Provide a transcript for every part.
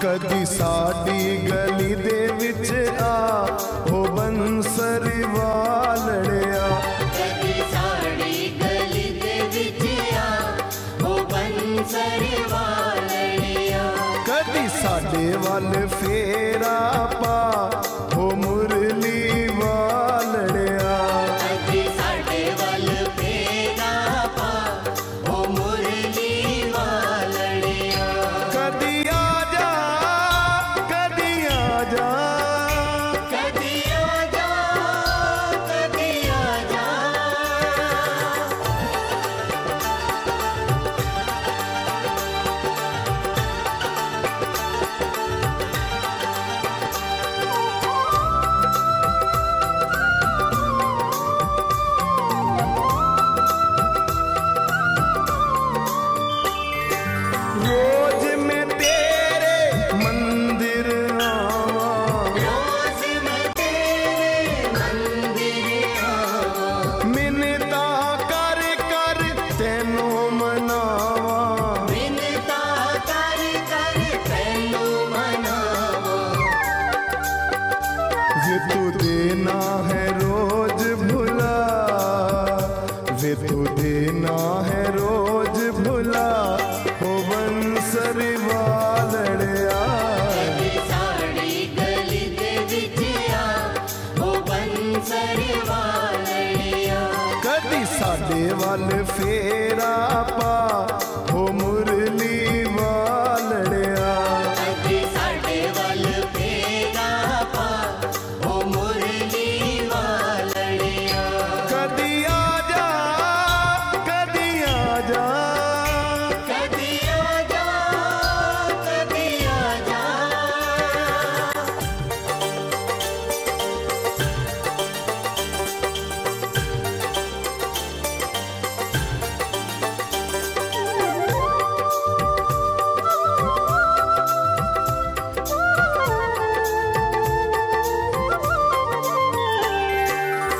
ਕਦੀ ਸਾਡੀ ਗਲੀ ਦੇ ਵਿੱਚ ਆ ਹੋ ਬੰਸਰੀ ਵਾਲੜਿਆ ਕਦੀ ਸਾਡੀ ਗਲੀ ਦੇ ਵਿੱਚ ਆ ਹੋ ਬੰਸਰੀ ਵਾਲੜਿਆ ਕਦੀ ਸਾਡੇ ਵੱਲ ਫੇਰਾ ਪਾ ਵੱਲ ਫੇਰਾ ਪਾ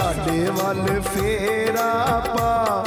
ਸਾਡੇ ਵੱਲ ਫੇਰਾ ਪਾ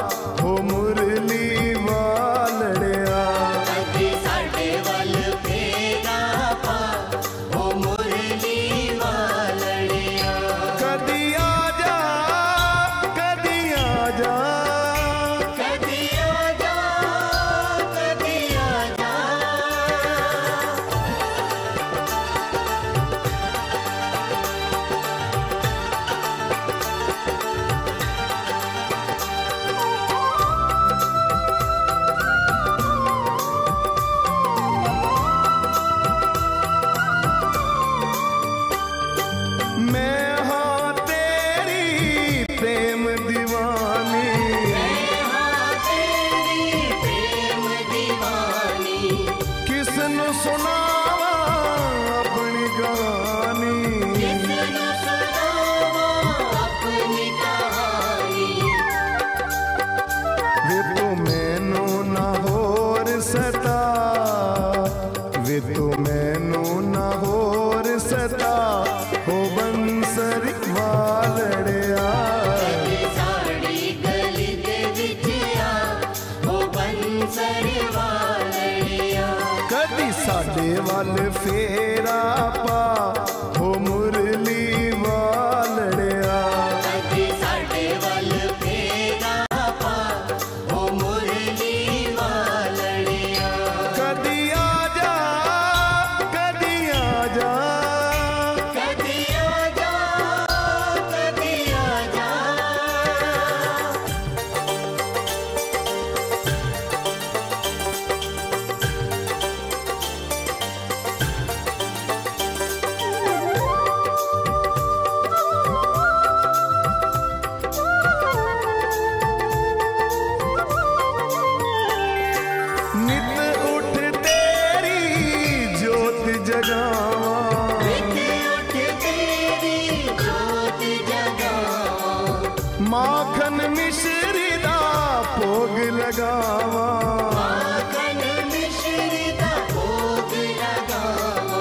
वाले फेरा पा। जगावा माखन मिश्री दा भोग लगावा।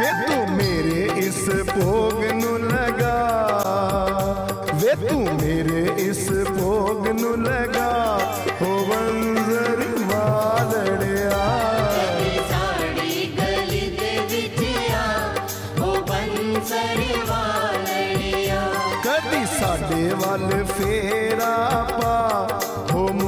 वे तू मेरे इस भोग नु लगा। वे तू मेरे इस भोग नु लगा। देवल फेरा पा होम